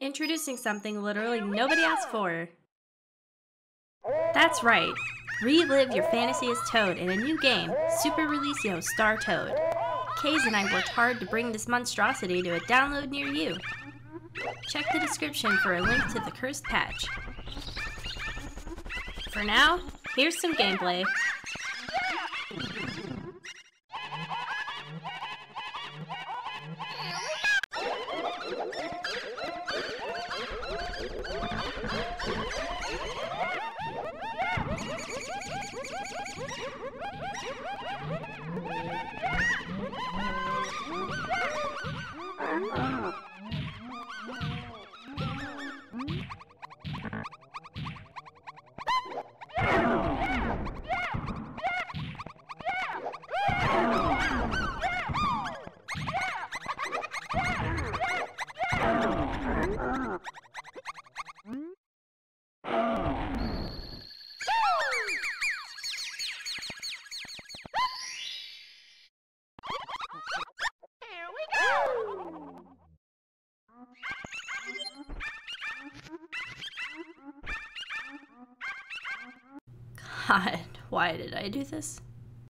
Introducing something literally nobody asked for. That's right. Relive your fantasy as Toad in a new game, Super Releasio Star Toad. Kaze and I worked hard to bring this monstrosity to a download near you. Check the description for a link to the cursed patch. For now, here's some gameplay. God, why did I do this?